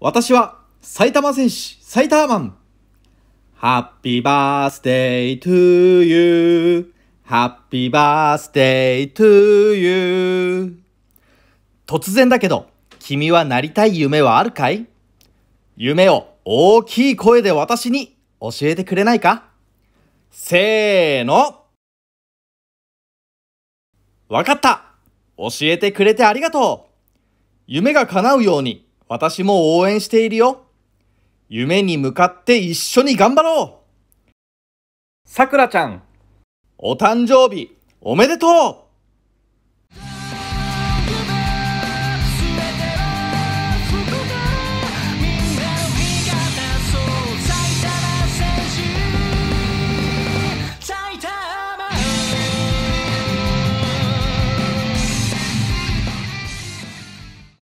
私は埼玉戦士、埼玉マン。Happy birthday to you.Happy birthday to you. 突然だけど、君はなりたい夢はあるかい？夢を大きい声で私に教えてくれないか？せーの。わかった教えてくれてありがとう夢が叶うように私も応援しているよ。夢に向かって一緒に頑張ろう。さくらちゃん、お誕生日おめでとう